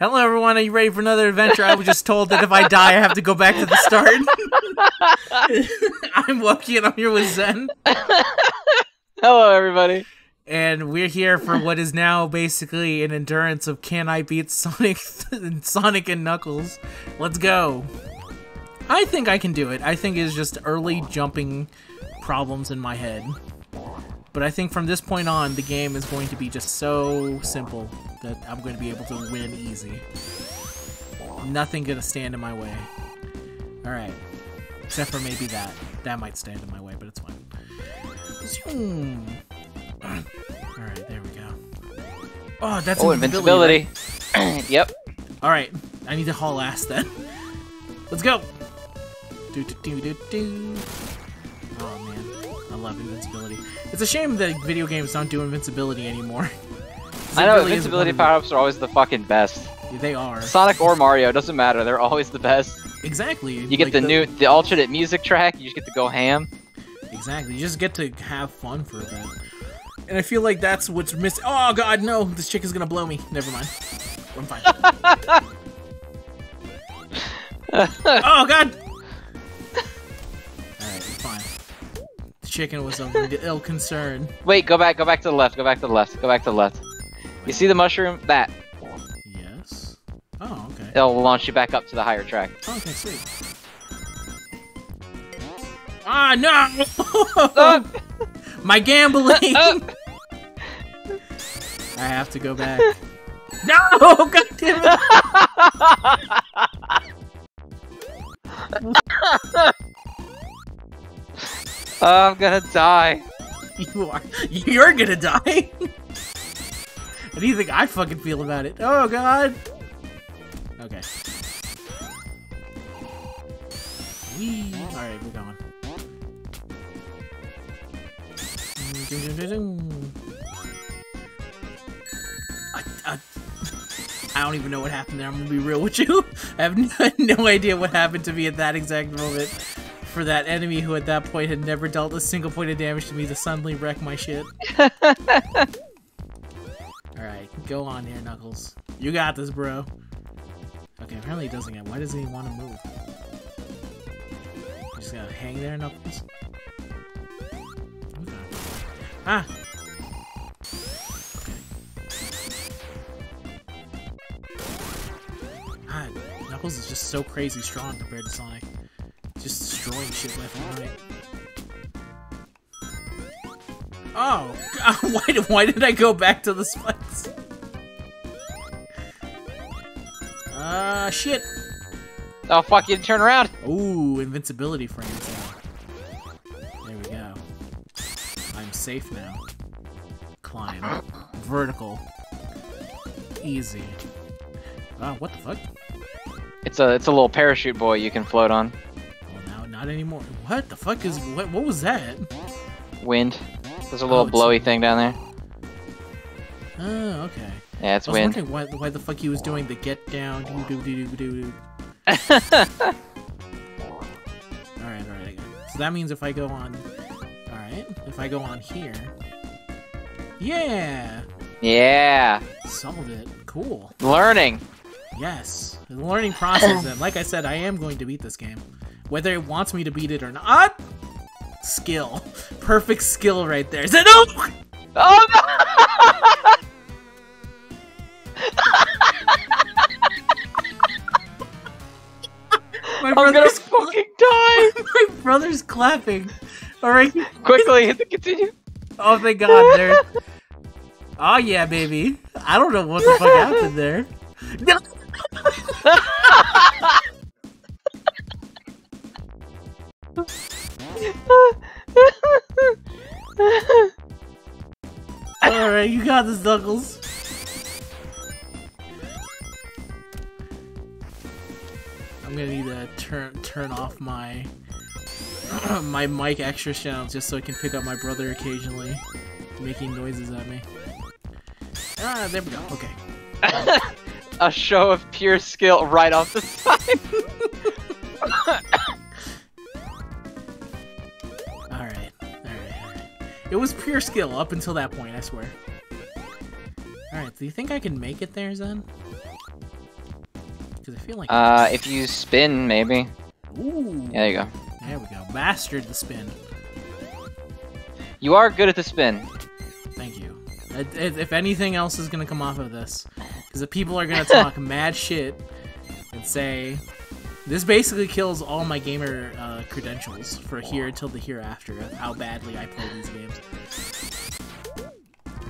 Hello, everyone. Are you ready for another adventure? I was just told that if I die, I have to go back to the start. I'm Wokey, and I'm here with Zen. Hello, everybody. And we're here for what is now basically an endurance of can I beat Sonic, Sonic and Knuckles. Let's go. I think I can do it. I think it's just early jumping problems in my head. But I think from this point on, the game is going to be just so simple that I'm going to be able to win easy. Nothing gonna stand in my way. Alright. Except for maybe that. That might stand in my way, but it's fine. Zoom. Alright, there we go. Oh, that's Oh, invincibility. invincibility. yep. Alright, I need to haul ass then. Let's go! Do, do, do, do, do. Love invincibility. It's a shame that video games don't do invincibility anymore. I know really invincibility one power ups are always the fucking best. They are. Sonic or Mario, doesn't matter. They're always the best. Exactly. You get like the, new, the alternate music track. You just get to go ham. Exactly. You just get to have fun for a bit. And I feel like that's what's missing. Oh god, no! This chick is gonna blow me. Never mind. I'm fine. oh god! Chicken was of ill concern. Wait, go back. Go back to the left. Go back to the left. Go back to the left. You see the mushroom? That. Yes. Oh, okay. It'll launch you back up to the higher track. Okay, sweet. Ah, no! Oh! My gambling! Oh! I have to go back. no! God damn it! I'm gonna die. You are. You're gonna die! How do you think I fucking feel about it? Oh, God! Okay. Whee! Alright, we're going. I, I, don't even know what happened there. I'm gonna be real with you. I have no idea what happened to me at that exact moment. For that enemy who at that point had never dealt a single point of damage to me to suddenly wreck my shit. Alright, go on here, Knuckles. You got this, bro. Okay, apparently he doesn't get. Why does he want to move? You just gonna hang there, Knuckles. Okay. Ah! God, Knuckles is just so crazy strong compared to Sonic. Just destroying shit left and right. Oh, why did why did I go back to the spikes? Ah, shit. Oh, fuck, you turn around. Ooh, invincibility frames. There we go. I'm safe now. Climb. Vertical. Easy. Wow, what the fuck? It's a, it's a little parachute boy you can float on. Not anymore. What the fuck is what? What was that? Wind. There's a Oh, little it's- blowy thing down there. Oh, okay. Yeah, it's I was wind. wondering why, why the fuck he was doing the get down. Doo doo doo doo doo doo. Alright, alright, I got it. So that means if I go on. Alright, if I go on here. Yeah! yeah. Solved it. Cool. Learning. Yes. The learning process, and like I said, I am going to beat this game. Whether it wants me to beat it or not. Skill. Perfect skill right there. Is it no? Oh no! My brother's, fucking die! my brother's clapping. Alright. Quickly hit the continue. Oh, thank God. There. Oh, yeah, baby. I don't know what the fuck happened there. Alright, you got this, Knuckles. I'm gonna need to turn turn off my my mic extra channel just so I can pick up my brother occasionally making noises at me. Ah, there we go. Okay. a show of pure skill right off the side. It was pure skill up until that point, I swear. Alright, do you think I can make it there, Zen? Because I feel like. Uh, if you spin, maybe. Ooh. Yeah, there you go. There we go. Mastered the spin. You are good at the spin. Thank you. If- anything else is gonna come off of this, because the people are gonna talk mad shit and say this basically kills all my gamer uh, credentials for here till the hereafter of how badly I play these games.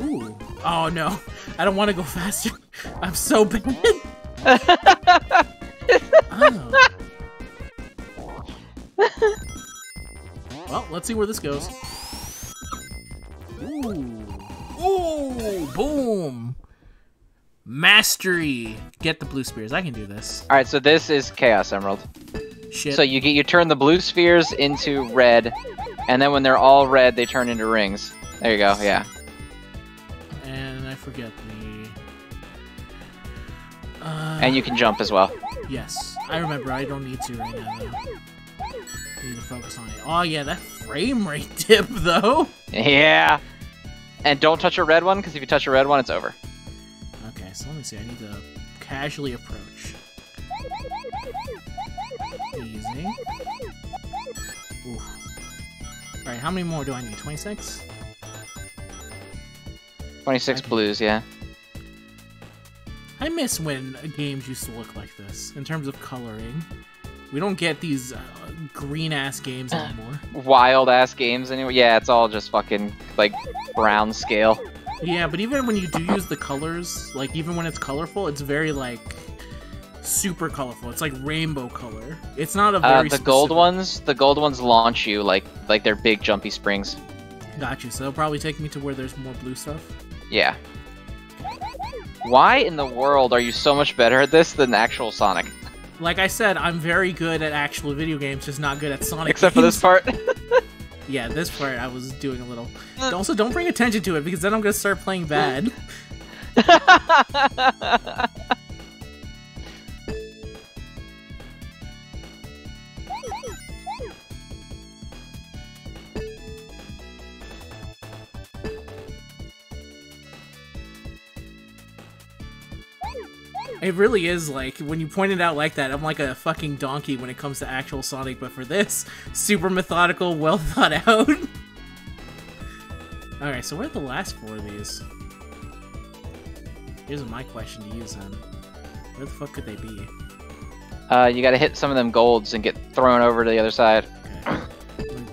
Ooh. Oh no. I don't want to go faster. I'm so bad. oh. Well, let's see where this goes. Ooh. Ooh, boom. Mastery. Get the blue spheres. I can do this. All right, so this is Chaos Emerald. Shit. So you get you turn the blue spheres into red, and then when they're all red, they turn into rings. There you go. Yeah. and I forget the. Uh, And you can jump as well. Yes, I remember. I don't need to right now. Though. I need to focus on it. Oh yeah, that frame rate dip though. Yeah. And don't touch a red one, because if you touch a red one, it's over. Okay, so let me see. I need to casually approach. Easy. Alright, how many more do I need? 26? 26 Okay. blues, yeah. I miss when games used to look like this, in terms of coloring. We don't get these uh, green-ass games anymore. Wild ass games anyway. Yeah, it's all just fucking like brown scale. Yeah, but even when you do use the colors, like even when it's colorful, it's very like super colorful. It's like rainbow color. It's not a Uh, very the gold ones, the gold ones launch you like like they're big jumpy springs. Got you. So it'll probably take me to where there's more blue stuff. Yeah. Why in the world are you so much better at this than actual Sonic? Like I said, I'm very good at actual video games, just not good at Sonic. Except for this part. Yeah, this part I was doing a little. Uh, also, don't bring attention to it because then I'm gonna start playing bad. It really is like when you point it out like that. I'm like a fucking donkey when it comes to actual Sonic, but for this, super methodical, well thought out. Alright, so where are the last four of these? Here's my question to use then. Where the fuck could they be? uh, you gotta hit some of them golds and get thrown over to the other side. Okay.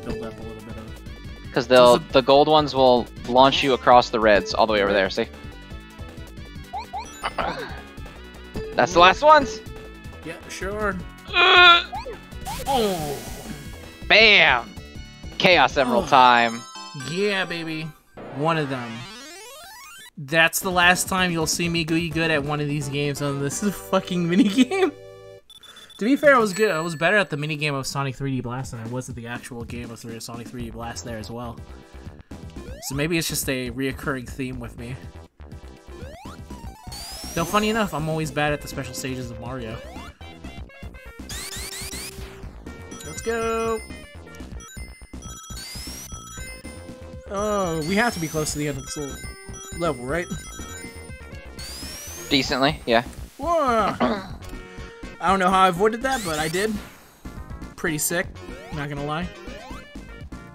Build up a little bit of. Because they'll the gold ones will launch you across the reds all the way over there, see? That's the last ones! Yeah, sure. Uh, oh! Bam! Chaos Emerald Oh. time. Yeah, baby. One of them. That's the last time you'll see me be good at one of these games on this fucking minigame. to be fair, I was good. I was better at the minigame of Sonic 3D Blast than I was at the actual game of Sonic 3D Blast there as well. So maybe it's just a reoccurring theme with me. Though funny enough, I'm always bad at the special stages of Mario. Let's go! Oh, we have to be close to the end of this little level, right? Decently, yeah. Whoa! I don't know how I avoided that, but I did. Pretty sick, not gonna lie.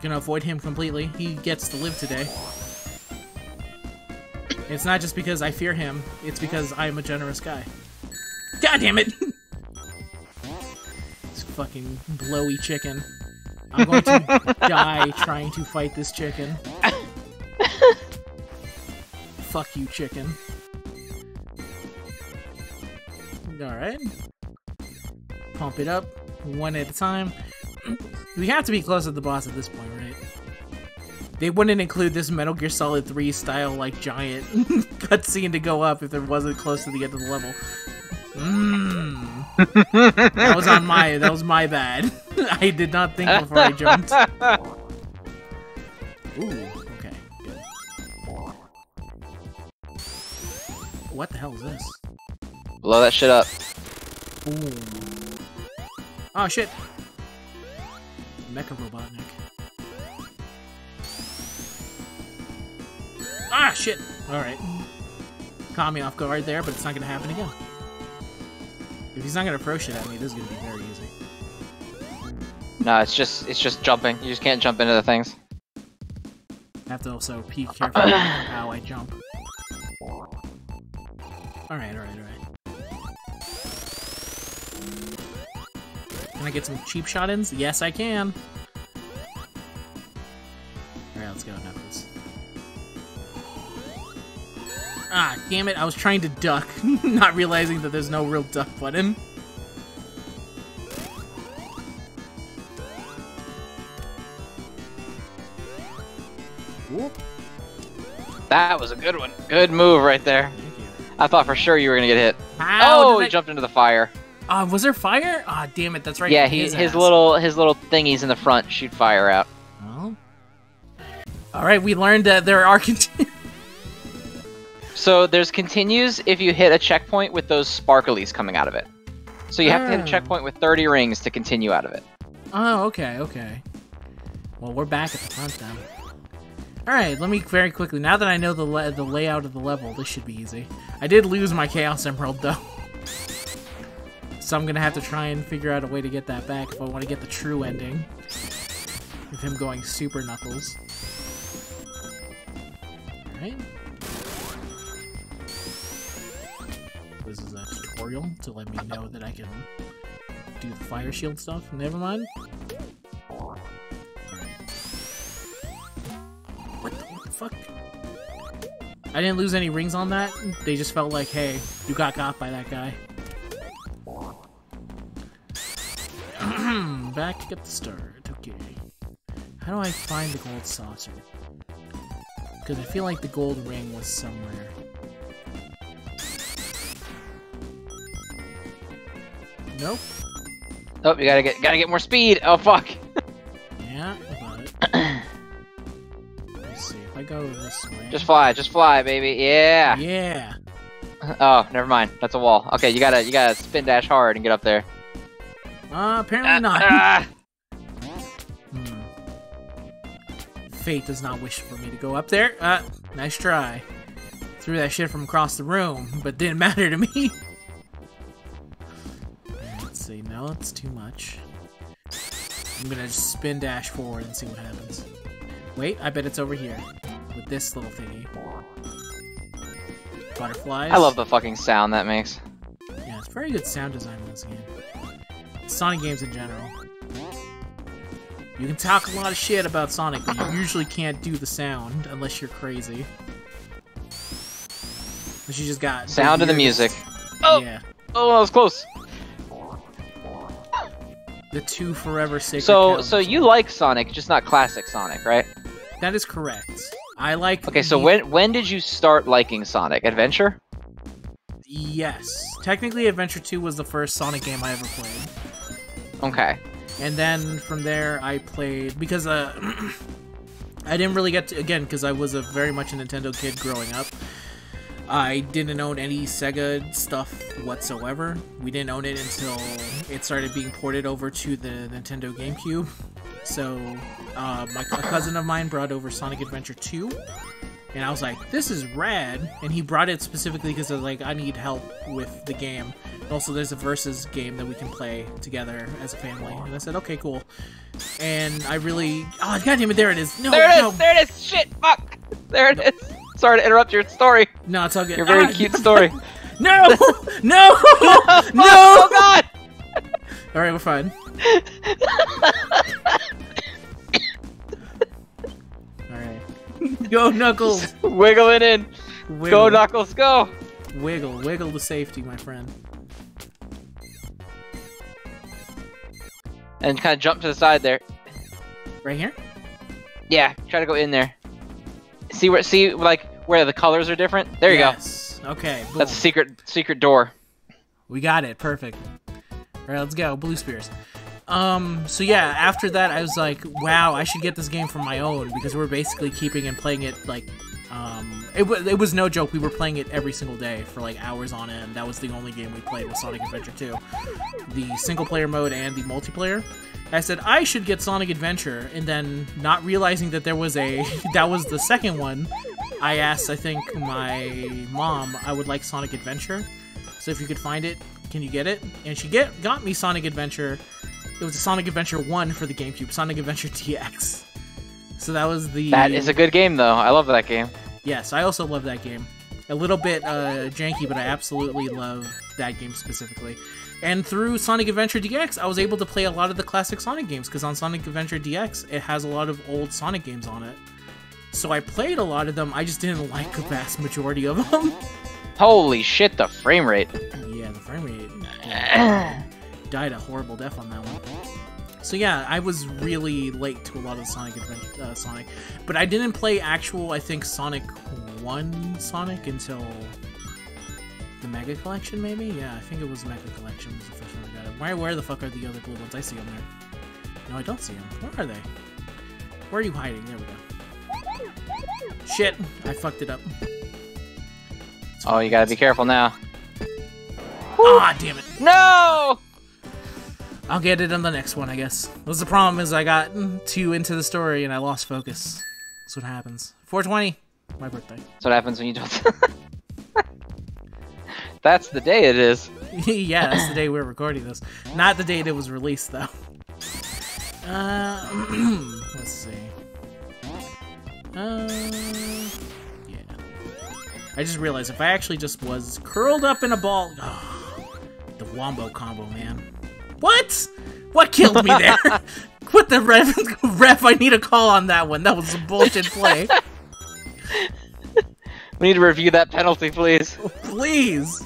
Gonna avoid him completely. He gets to live today. It's not just because I fear him, it's because I am a generous guy. God damn it! this fucking blowy chicken. I'm going to die trying to fight this chicken. Fuck you, chicken. Alright. Pump it up, one at a time. we have to be close to the boss at this point? They wouldn't include this Metal Gear Solid 3 style, like, giant cutscene to go up if there wasn't close to the end of the level. Mmm. that was on my, that was my bad. I did not think before I jumped. Ooh, okay, good. What the hell is this? Blow that shit up. Ooh. Oh shit! Mecha Robotnik. Ah shit! Alright. Caught me off guard there, but it's not gonna happen again. If he's not gonna throw shit at me, this is gonna be very easy. No, it's just it's just jumping. You just can't jump into the things. I have to also be careful how I jump. Alright, alright, alright. Can I get some cheap shot ins? Yes, I can. Alright, let's go, Knuckles. Ah, damn it, I was trying to duck, not realizing that there's no real duck button. Whoop. That was a good one. Good move right there. Thank you. I thought for sure you were gonna get hit. How oh, he I- jumped into the fire. Uh, was there fire? Ah, damn it, that's right. yeah, he, his, ass. little his little thingies in the front shoot fire out. Well. Alright, we learned that there are So there's continues if you hit a checkpoint with those sparklies coming out of it. So you have to hit a Oh. checkpoint with 30 rings to continue out of it. Oh, okay, okay. Well, we're back at the front then. Alright, let me very quickly, now that I know the, the layout of the level, this should be easy. I did lose my Chaos Emerald, though. So I'm gonna have to try and figure out a way to get that back if I want to get the true ending. With him going Super Knuckles. Alright. This tutorial to let me know that I can do the fire shield stuff. Never mind. What the, what the fuck? I didn't lose any rings on that. They just felt like, hey, you got got by that guy. Back to get the start. Okay. How do I find the gold saucer? Because I feel like the gold ring was somewhere. Nope. Oh, you gotta get gotta get more speed. Oh fuck. Yeah. Let's see, if I go this way. Just fly, just fly, baby. Yeah. Yeah. Oh, never mind. That's a wall. Okay, you gotta you gotta spin dash hard and get up there. Uh, apparently not. Ah, Hmm. Fate does not wish for me to go up there. Uh, nice try. Threw that shit from across the room, but didn't matter to me. No, it's too much. I'm gonna just spin dash forward and see what happens. Wait, I bet it's over here. With this little thingy. Butterflies. I love the fucking sound that makes. Yeah, it's very good sound design in this game. Sonic games in general. You can talk a lot of shit about Sonic, but you usually can't do the sound unless you're crazy. Unless you just got Sound of the music. Oh! Yeah, Oh, that was close. The two forever sacred. So cows. so you like Sonic, just not classic Sonic, right? that is correct. I like. Okay, so the- when when did you start liking Sonic? Adventure? Yes, technically, Adventure Two was the first Sonic game I ever played. Okay. and then from there I played because uh, I didn't really get to again because I was a very much a Nintendo kid growing up. I didn't own any Sega stuff whatsoever. We didn't own it until it started being ported over to the Nintendo GameCube. So uh, my a cousin of mine brought over Sonic Adventure 2, and I was like, "This is rad!" And he brought it specifically because I was like, "I need help with the game." And also, there's a versus game that we can play together as a family. And I said, "Okay, cool." And I really, oh god damn it, there it is. No, There it is. no, There it is. Shit. Fuck. There it is. Sorry to interrupt your story. no, it's all good. Your very Ah, cute story. No, no, oh no. God. All right, we're fine. All right, go Knuckles. Wiggle it in. Wiggle, Go Knuckles. Go. wiggle, wiggle to safety, my friend. And kind of jump to the side there. Right here. Yeah. Try to go in there. See where? See like where the colors are different. There you go. Okay. Boom. That's a secret secret door. We got it. Perfect. All right, let's go. Blue Spheres. Um, so yeah, after that, I was like, wow, I should get this game for my own because we're basically keeping and playing it like, um, it, was it was no joke. We were playing it every single day for like hours on end. That was the only game we played with Sonic Adventure 2. The single player mode and the multiplayer. I said I should get Sonic Adventure, and then not realizing that there was a that was the second one, I asked I think my mom I would like Sonic Adventure. So if you could find it, can you get it?" And she get got me Sonic Adventure. It was a Sonic Adventure One for the GameCube, Sonic Adventure DX. So that was the. That is a good game, though. I love that game. Yes, I also love that game. A little bit uh, janky, but I absolutely love that game specifically. And through Sonic Adventure DX, I was able to play a lot of the classic Sonic games because on Sonic Adventure DX, it has a lot of old Sonic games on it. So I played a lot of them. I just didn't like the vast majority of them. Holy shit, the frame rate. yeah, the frame rate died a horrible death on that one. So yeah, I was really late to a lot of Sonic Adventure, uh, Sonic, but I didn't play actual. I think Sonic One Sonic until the Mega Collection, maybe. Yeah, I think it was Mega Collection was the first one I got it. Why? Where the fuck are the other blue ones? I see them there. No, I don't see them. Where are they? Where are you hiding? There we go. Shit, I fucked it up. Oh, you gotta be careful now. Ah, damn it. No! I'll get it on the next one, I guess. What's the problem is I got too into the story and I lost focus. That's what happens. 420, my birthday. That's what happens when you don't. that's the day it is. yeah, that's the day we're recording this. Not the date it was released, though. Uh, let's see. Uh, yeah. I just realized if I actually just was curled up in a ball. Oh, the wombo combo, man. What? What killed me there? what the ref? Ref, I need a call on that one. That was a bullshit play. we need to review that penalty, please. Please.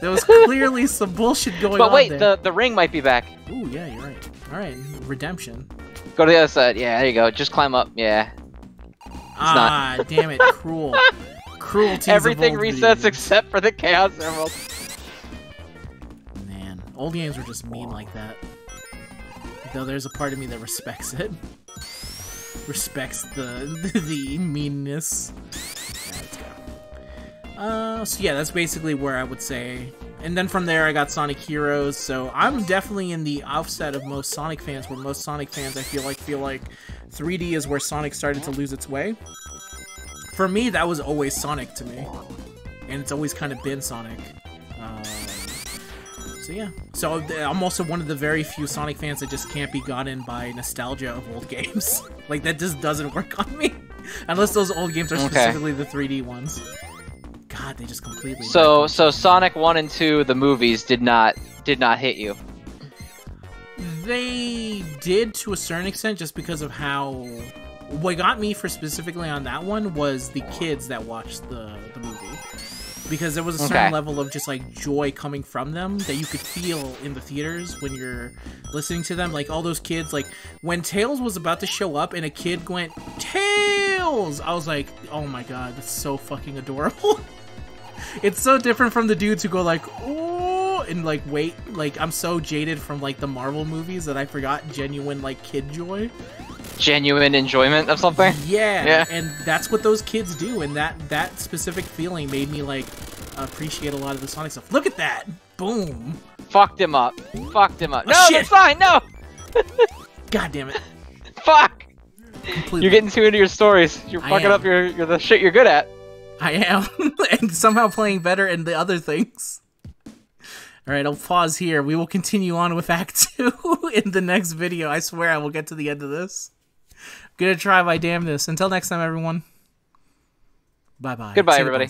There was clearly some bullshit going on. but on wait, there. the the ring might be back. Ooh, yeah, you're right. All right, redemption. Go to the other side. Yeah, there you go. Just climb up. Yeah. ah, damn it, cruel. Cruelty. Everything resets except for the Chaos Emerald. Old games were just mean like that. Though there's a part of me that respects it. Respects the the meanness. Let's go. Uh, so yeah, that's basically where I would say. And then from there, I got Sonic Heroes. So I'm definitely in the offset of most Sonic fans, where most Sonic fans I feel like feel like 3D is where Sonic started to lose its way. For me, that was always Sonic to me, and it's always kind of been Sonic. So yeah, so I'm also one of the very few Sonic fans that just can't be gotten by nostalgia of old games. like that just doesn't work on me, unless those old games are Okay. specifically the 3D ones. God, they just completely. So so Sonic One and Two, the movies did not did not hit you. They did to a certain extent, just because of how. What got me for specifically on that one was the kids that watched the the movie. Because there was a certain Okay. level of just like joy coming from them that you could feel in the theaters when you're listening to them. Like all those kids, like when Tails was about to show up and a kid went, Tails! I was like, oh my god, that's so fucking adorable. it's so different from the dudes who go like, oh, and like wait. Like I'm so jaded from like the Marvel movies that I forgot genuine like kid joy. Genuine enjoyment of something. Yeah, Yeah. and that's what those kids do, and that that specific feeling made me like appreciate a lot of the Sonic stuff. Look at that! Boom! Fucked him up. Fucked him up. Oh, no, shit. that's fine. No. God damn it! Fuck. Completely. You're getting too into your stories. You're I fucking am. up your, your the shit you're good at. I am, and somehow playing better in the other things. All right, I'll pause here. We will continue on with Act Two in the next video. I swear I will get to the end of this. Gonna try my damnedest. Until next time, everyone. Bye bye. Goodbye, everybody.